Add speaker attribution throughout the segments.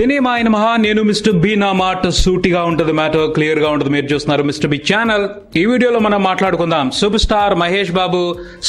Speaker 1: Cinema ఆయన మహా నేను మిస్టర్ బి నా మాట సూటిగా ఉంటుంది మ్యాటర్ క్లియర్గా ఉంటుంది మీరు చూస్తున్నారు మిస్టర్ బి ఛానల్. ఈ వీడియోలో మనం మాట్లాడుకుందాం. Super star Mahesh Babu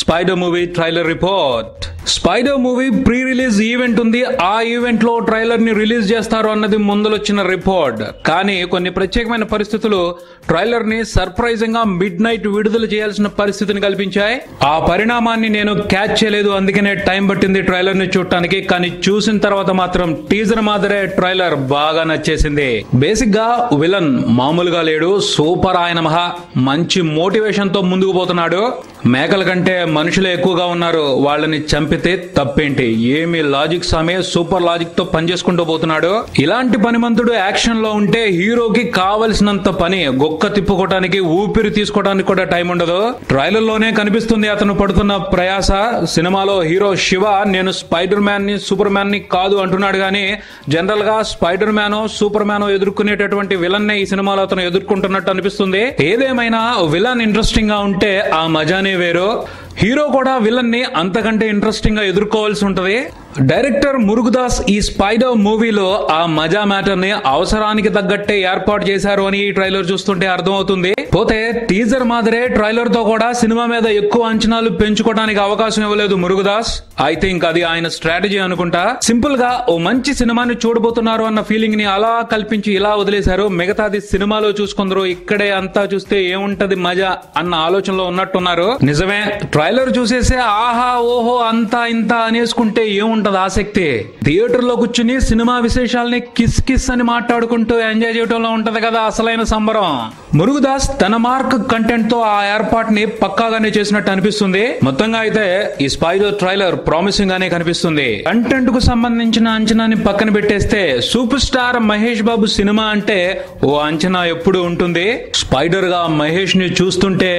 Speaker 1: Spyder movie trailer report. Spyder movie pre release event ఉంది. ఆ ఈవెంట్లో ట్రైలర్ని రిలీజ్ చేస్తారు అన్నది ముందలొచ్చిన రిపోర్ట్. కానీ కొన్ని ప్రత్యేకమైన పరిస్థితులు ట్రైలర్ని సర్ప్రైజింగ్గా మిడ్ నైట్ విడుదల చేయాల్సిన పరిస్థితిని కల్పించాయి. ఆ పరిణామాన్ని నేను క్యాచ్ చేయలేదు. అందుకనే టైం పట్టింది ట్రైలర్ని చూడటానికి. కానీ చూసిన తర్వాత మాత్రం టీజర్ మాదిరే ట్రైలర్ బాగా నచ్చేసింది. బేసిక్గా విలన్ మామూలుగా లేడు. సూపర్ ఆయన మహా మంచి మోటివేషన్తో ముందుకు పోతున్నాడు. మేకల కంటే మనుషులే ఎక్కువగా ఉన్నారు. వాళ్ళని చంపితే తప్పేంటి? ఏమి లాజిక్ సామే సూపర్ లాజిక్తో పనిచేసుకుంటూ పోతున్నాడు. ఇలాంటి పనిమంతుడు యాక్షన్లో ఉంటే హీరోకి కావలసినంత పని గొక్క తిప్పుకోవటానికి ఊపిరి తీసుకోవడానికి కూడా టైం ఉండదు. ట్రైలర్లోనే కనిపిస్తుంది అతను పడుతున్న ప్రయాస. సినిమాలో హీరో శివ నేను స్పైడర్ మ్యాన్ని సూపర్ మ్యాన్ని కాదు అంటున్నాడు కానీ జనరల్గా స్పైడర్ మ్యాన్ సూపర్ మ్యాన్ ఎదుర్కొనేటటువంటి విలన్ నే ఈ సినిమాలో అతను ఎదుర్కొంటున్నట్టు అనిపిస్తుంది. ఏదేమైనా విలన్ ఇంట్రెస్టింగ్గా ఉంటే ఆ మజాని వేరు హీరో కూడా విలన్ని అంతకంటే ఇంట్రెస్టింగ్గా ఎదుర్కోవాల్సి ఉంటది. డైరెక్టర్ మురుగుదాస్ ఈ స్పైడర్ మూవీలో ఆ మజా మ్యాటర్ని అవసరానికి తగ్గట్టే ఏర్పాటు చేశారు అని ఈ ట్రైలర్ చూస్తుంటే అర్థమవుతుంది. పోతే టీజర్ మాదిరే ట్రైలర్తో కూడా సినిమా మీద ఎక్కువ అంచనాలు పెంచుకోవడానికి అవకాశం ఇవ్వలేదు మురుగుదాస్. ఐ థింక్ అది ఆయన స్ట్రాటజీ అనుకుంటా. సింపుల్గా ఓ మంచి సినిమాని చూడబోతున్నారు అన్న ఫీలింగ్ని అలా కల్పించి ఇలా వదిలేశారు. మిగతాది సినిమాలో చూసుకుందరు ఇక్కడే అంతా చూస్తే ఏముంటది మజా అన్న ఆలోచనలో ఉన్నట్టున్నారు. నిజమే ట్రైలర్ చూసేసే ఆహా ఓహో అంతా ఇంత అనేసుకుంటే ఏముంటది ఆసక్తి. థియేటర్లో కూర్చుని సినిమా విశేషాలని కిస్ కిస్ అని మాట్లాడుకుంటూ ఎంజాయ్ చేయడంలో ఉంటది కదా అసలైన సంబరం. మురుగుదాస్ తన మార్క్ కంటెంట్తో ఆ ఏర్పాటుని పక్కాగానే చేసినట్టు అనిపిస్తుంది. మొత్తంగా అయితే ఈ స్పైడర్ ట్రైలర్ ప్రామిసింగ్ గానే కనిపిస్తుంది. కంటెంట్కు సంబంధించిన అంచనాని పక్కన పెట్టేస్తే సూపర్ స్టార్ మహేష్ బాబు సినిమా అంటే ఓ అంచనా ఎప్పుడు ఉంటుంది. స్పైడర్గా మహేష్ని చూస్తుంటే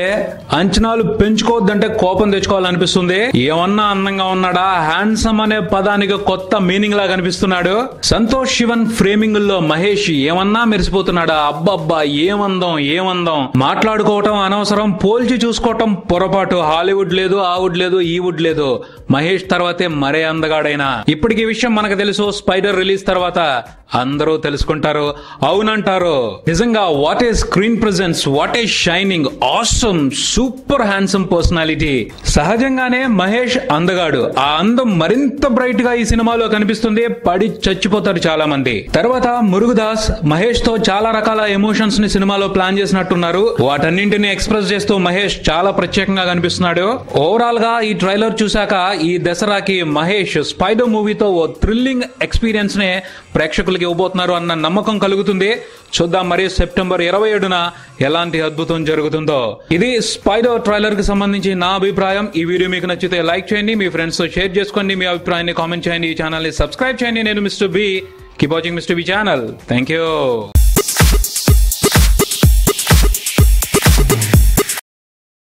Speaker 1: అంచనాలు పెంచుకోవద్దంటే కోపం తెచ్చుకోవాలనిపిస్తుంది. ఏమన్నా అందంగా ఉన్నాడా? హ్యాండ్సమ్ అనే పదానికి కొత్త మీనింగ్ లా కనిపిస్తున్నాడు. సంతోష్ శివన్ ఫ్రేమింగ్లో మహేష్ ఏమన్నా మెరిసిపోతున్నాడా? అబ్బబ్బా ఏమందం ఏమందం? మాట్లాడుకోవటం అనవసరం పోల్చి చూసుకోవటం పొరపాటు. హాలీవుడ్ లేదు ఆవుడ్ లేదు ఈ వుడ్ లేదు. మహేష్ తర్వాతే మరే అందగాడైనా. ఇప్పటికి విషయం మనకు తెలుసు స్పైడర్ రిలీజ్ తర్వాత అందరూ తెలుసుకుంటారు. అవునంటారు. నిజంగా what a screen presence what a shining awesome super handsome personality సహజంగానే మహేష్ అందగాడు. ఆ అందం మరింత బ్రైట్గా ఈ సినిమాలో కనిపిస్తుంది. పడి చచ్చిపోతారు చాలా మంది తర్వాత మురుగుదాస్ మహేష్తో చాలా రకాల ఎమోషన్స్ని సినిమాలో ప్లాన్ చేసినట్టున్నారు. వాటన్నింటిని ఎక్స్ప్రెస్ చేస్తూ మహేష్ చాలా ప్రత్యేకంగా కనిపిస్తున్నాడు. ఓవరాల్గా ఈ ట్రైలర్ చూశాక ఈ దసరాకి మహేష్ స్పైడర్ మూవీతో ఓ థ్రిల్లింగ్ ఎక్స్పీరియన్స్ నే ప్రేక్షకులకి ఇవ్వబోతున్నారు అన్న నమ్మకం కలుగుతుంది. చూద్దాం మరి సెప్టెంబర్ ఇరవై ఏడున ఎలాంటి అద్భుతం జరుగుతుందో. ఇది స్పైడర్ ట్రైలర్కి సంబంధించి నా అభిప్రాయం. ఈ వీడియో మీకు నచ్చితే లైక్ చేయండి మీ ఫ్రెండ్స్తో షేర్ చేసుకోండి మీ అభిప్రాయాన్ని కామెంట్ చేయండి ఈ ఛానల్ని సబ్స్క్రైబ్ చేయండి. నేను mister B keep watching mister B channel. Thank you